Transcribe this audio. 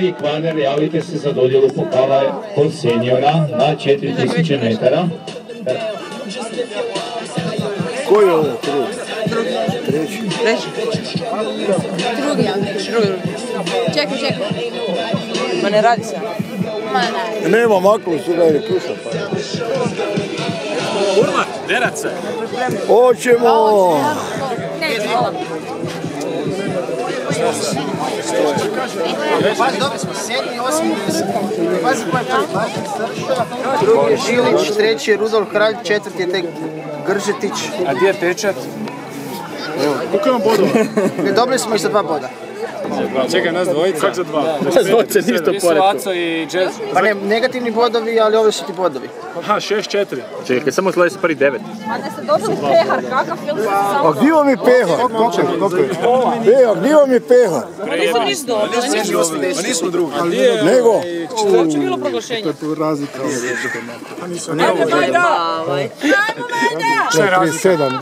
Adi Kvaner, javite se za dodjelu pokala kod seniora na 4000 metara. Koji je ovo krug? Treći. Treći. Drugi, ja Drugi. Čekaj, čekaj. Ma ne radi se. Ma ne. Nema maklo su ga je kuša. pa. Urma, derat se. Hoćemo! Neće, hvala. Pazi, smo, sedmi, osmi, pazi ko je prvi, pazi, Srša, drugi je Žilić, treći je Rudolf Kralj, četvrti je tek Gržetić. A gdje je pečat? Koliko imam bodova? Dobili smo ih sa dva boda. Čekaj, nas dvojica. Kako za dva? Nas dvojica, ništa pored. Aco i Jazz. Pa ne, negativni bodovi, ali ovi su ti bodovi. Aha, 6-4. Čekaj, samo gledaj se prvi devet. A ne ste dobili pehar, kakav film ste samo... A gdje vam je pehar? Pehar, gdje vam je pehar? Nisam niš dobili. Ma nismo drugi. Nego? Uopće bilo proglašenje. Razlika. Ajde, davaj. Šta je razlika?